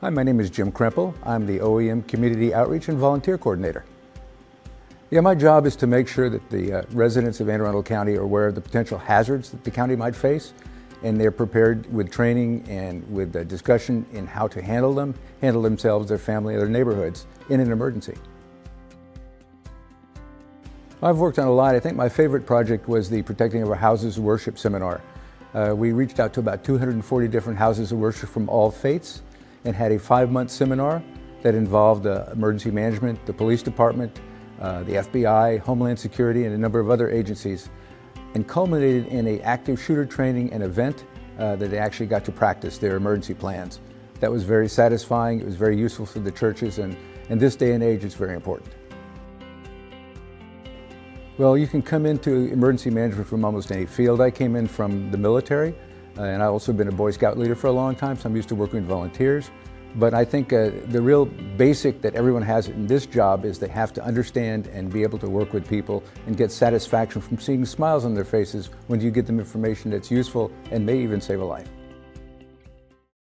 Hi, my name is Jim Krempel. I'm the OEM Community Outreach and Volunteer Coordinator. Yeah, my job is to make sure that the uh, residents of Anne Arundel County are aware of the potential hazards that the county might face, and they're prepared with training and with uh, discussion in how to handle them, handle themselves, their family, their neighborhoods in an emergency. I've worked on a lot. I think my favorite project was the Protecting Our Houses of Worship seminar. Uh, we reached out to about 240 different houses of worship from all faiths and had a five-month seminar that involved uh, emergency management, the police department, uh, the FBI, Homeland Security, and a number of other agencies, and culminated in a active shooter training and event uh, that they actually got to practice their emergency plans. That was very satisfying. It was very useful for the churches, and in this day and age, it's very important. Well, you can come into emergency management from almost any field. I came in from the military. Uh, and I've also been a Boy Scout leader for a long time, so I'm used to working with volunteers. But I think uh, the real basic that everyone has in this job is they have to understand and be able to work with people and get satisfaction from seeing smiles on their faces when you get them information that's useful and may even save a life.